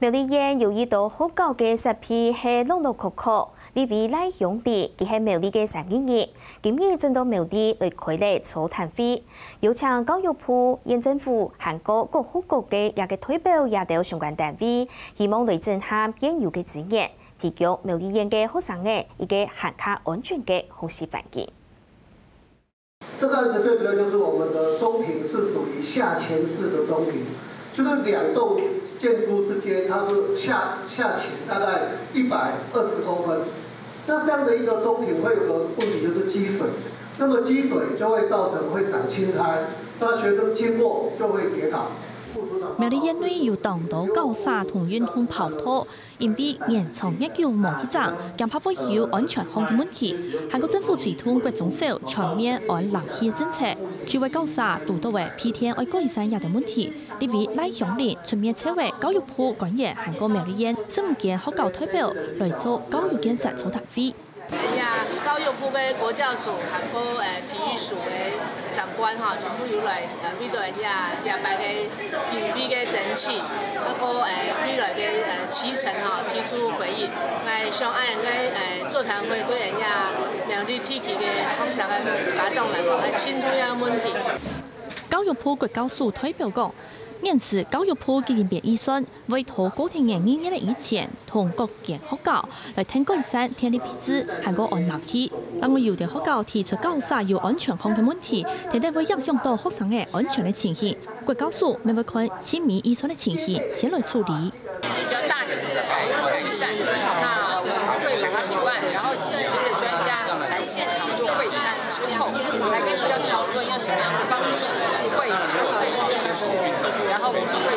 苗栗县有一道好高嘅石皮系碌碌曲曲，呢位赖兄弟佢系苗栗嘅生意人，今日进到苗栗嚟开嚟座谈会，邀请教育部、县政府、韩国各户各嘅也嘅推表也到相关单位，希望来震撼现有嘅资源，提供苗栗县嘅学生嘅一个寒卡安全嘅学习环境。这个案子最主要就是我们的中庭是属于下潜式的中庭，就是两栋。建筑之间，它是下下潜大概一百二十公分。那这样的一个中庭会有个问题，就是积水。那么积水就会造成会长青苔，那学生经过就会跌倒。苗栗县内有当到高沙同运通跑拖，因为延长一九毛一张，更怕会有安全方面问题。韩国政府推动各种手全面按冷气政策，去为高沙堵到为批天爱改善一定问题。呢位赖雄林出面车为教育部官员，韩国苗栗县新建学校代表来做教育建设座谈会。哎呀，教育部嘅国教署、韩国诶体育署嘅长官哈，全部有来诶，为到人家廿八个经费嘅争取，啊个诶未来嘅诶启程哈，提出回应，来上岸嘅诶座谈会对人家两地天气嘅方向嘅家长来来清楚一下问题。教育部国教署代表讲。因此，教育部今年别预算为托高庭原因一日以前同各间学校来听改善天气品质，还个安冷气。但我有的学校提出教啥有安全方面问题，天天会影响到学生的安全的情形。国教署每会看亲民预算的情形，先来处理。比较大型的改改善，那我们会把它图案，然后请学者专家来现场做会勘之后，来跟学校讨论用什么样的方式会做最好的处理，然后我们会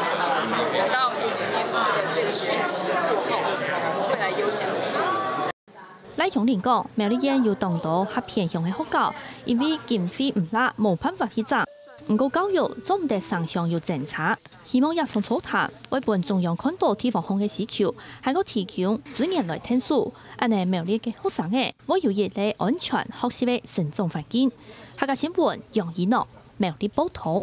等到五年的这个汛期过后，来优先的处理。赖雄林讲，苗栗县有当多较偏向的学校，因为经费唔拉，冇办法去涨。唔过教育总唔得上向有政策，希望也从草谈，为本中央看到地方方嘅需求，还个提供资源来听数，安尼苗栗嘅学生诶，我有热力安全学习嘅成长环境。下个新闻杨怡诺苗栗报道。